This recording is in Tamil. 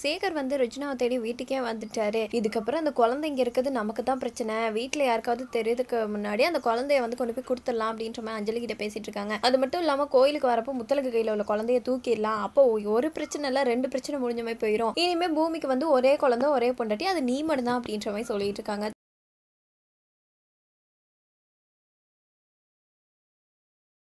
சேகர் வந்து ரெஜினாவை தேடி வீட்டுக்கே வந்துட்டாரு. இதுக்கப்புறம் அந்த குழந்தை இங்க இருக்கிறது நமக்கு தான் பிரச்சனை. வீட்டில் யாருக்காவது தெரியறதுக்கு முன்னாடி அந்த குழந்தைய வந்து கொண்டு போய் கொடுத்துடலாம் அப்படின்ற மாதிரி அஞ்சலி கிட்ட பேசிட்டு இருக்காங்க. அது மட்டும் இல்லாம கோயிலுக்கு வரப்போ முத்தலகு கையில உள்ள குழந்தைய தூக்கிடலாம். அப்போ ஒரு பிரச்சனை இல்ல ரெண்டு பிரச்சனை முடிஞ்ச மாதிரி போயிடும் இனிமே பூமிக்கு வந்து ஒரே குழந்தை ஒரே பொண்டாட்டி அது நீ மட்டும் தான் அப்படின்ற மாதிரி சொல்லிட்டு இருக்காங்க.